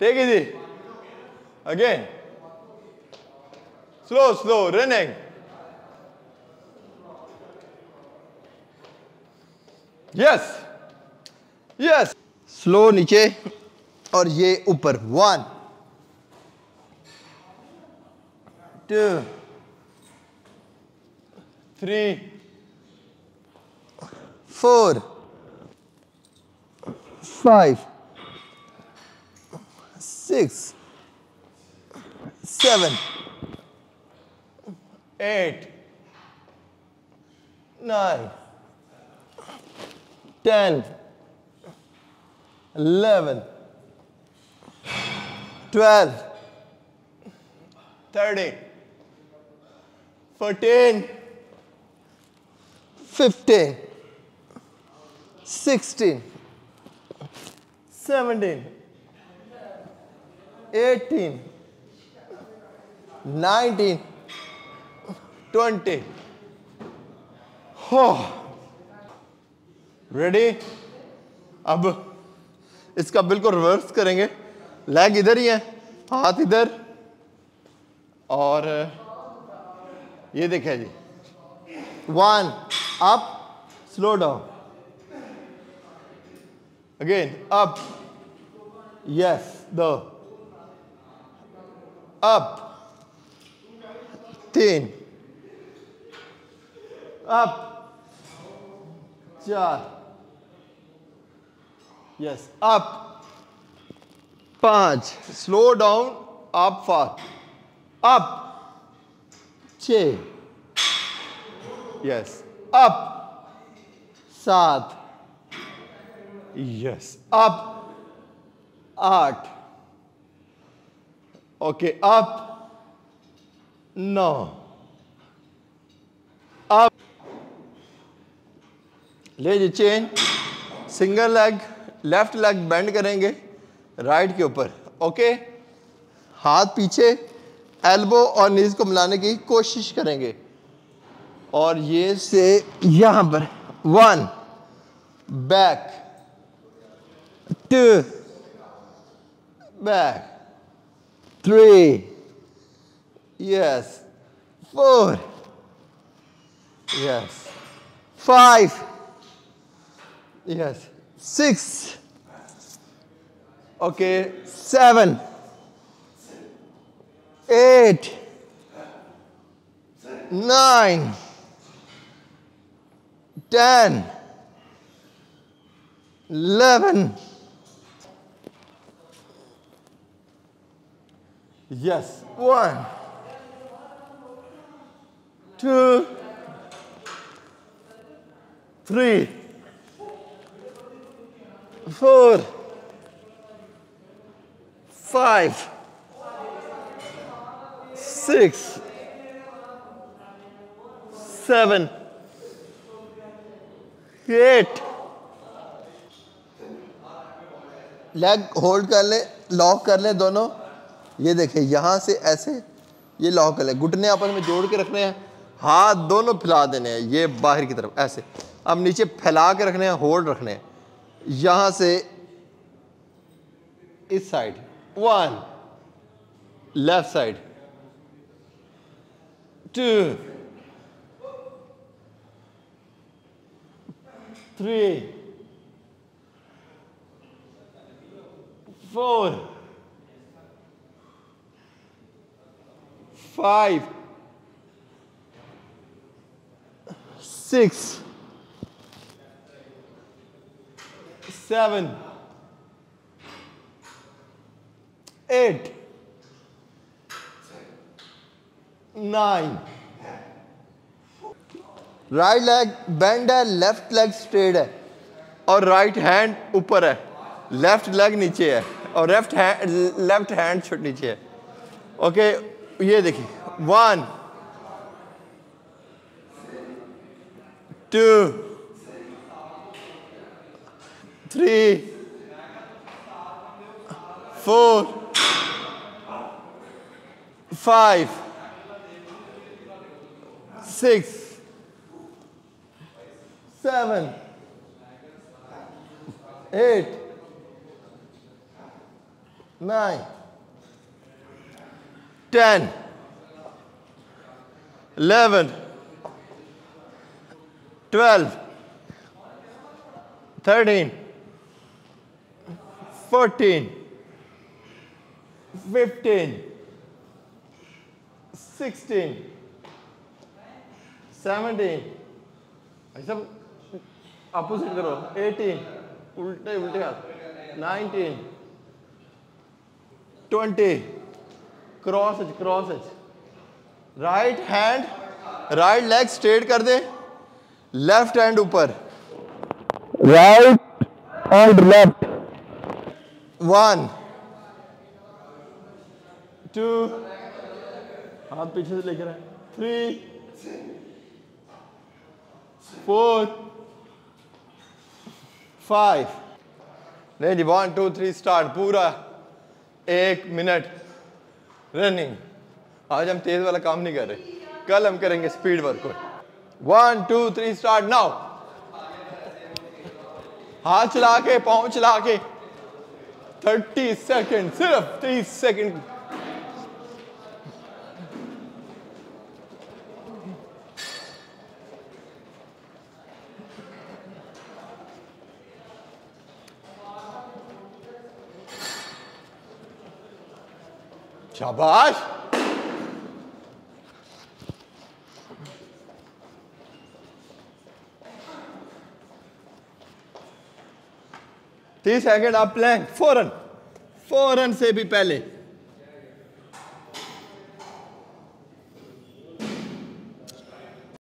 Take easy. Again. Slow, slow, running. Yes. Yes. Slow नीचे और ये ऊपर one two Three. four, five, six, seven, Eight. nine, ten, eleven, twelve, Thirteen. Fourteen. fifteen, sixteen, seventeen, eighteen, nineteen, twenty. हो। Ready अब इसका बिल्कुल reverse करेंगे। Leg इधर ही है, हाथ इधर। और, ये देखे जी। One up slow down again up yes दो अप तीन, अप चार, यस अप पाँच, slow down up fast up छः, यस अप सात, यस अप आठ, ओके अप नौ, अप ले जी change single leg left leg bend करेंगे राइट के ऊपर. ओके हाथ पीछे एल्बो और नीज को मिलाने की कोशिश करेंगे. और ये से यहाँ पर one back two back three. Yes. Four. Yes. Five. Yes. Six. Okay. Seven. Eight. Nine. Ten. Eleven. Yes One, two, three, four, five, six, seven, eight. Leg hold कर ले लॉक कर ले दोनों ये देखिए यहाँ से ऐसे, ये लॉक कर ले घुटने आपस में जोड़ के रखने हैं, हाथ दोनों फैला देने हैं, ये बाहर की तरफ़, ऐसे। अब नीचे फैला के रखने हैं होल्ड रखने हैं। यहाँ से इस side one left side two three four five six seven, eight, nine, right leg bend है लेफ़्ट लेग स्ट्रेट है. और राइट हैंड ऊपर है. लेफ़्ट लेग नीचे है. और लेफ़्ट हैंड लेफ़्ट हैंड छोट नीचे है. ओके ये देखिए one two three four five six seven eight nine 10, 11, 12, 13, 14, 15, 16, 17, सब अपोजिट करो. 18, उल्टे उल्टे 19, 20, cross edge cross edge right hand right leg straight कर दे. लेफ़्ट हैंड ऊपर. Right and left one two हाथ पीछे से लेकर आए. थ्री फोर फाइव नहीं जी वन टू थ्री स्टार्ट पूरा एक मिनट. रनिंग आज हम तेज वाला काम नहीं कर रहे। कल हम करेंगे speed workout one two three start now हाथ चला के पाँव चला के थर्टी सेकेंड सिर्फ़ तीस सेकेंड शाबाश तीस सेकेंड आप प्लैंक फ़ौरन फ़ौरन से भी पहले